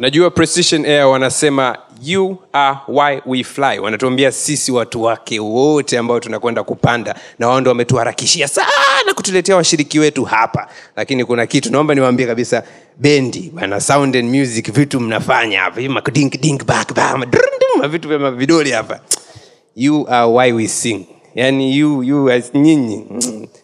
najua precision air wanasema you are why we fly. Wanatuambia sisi watu wake wote ambao tunakwenda kupanda na wao ndo wametuharakishia sana kutuletea washiriki wetu hapa. Lakini kuna kitu naomba niwaambie kabisa bendi bana sound and music vitu mnafanya hapa. Hivi back vitu vya mavidoli hapa. You are why we sing. Yani you, you as nyinyi. mm,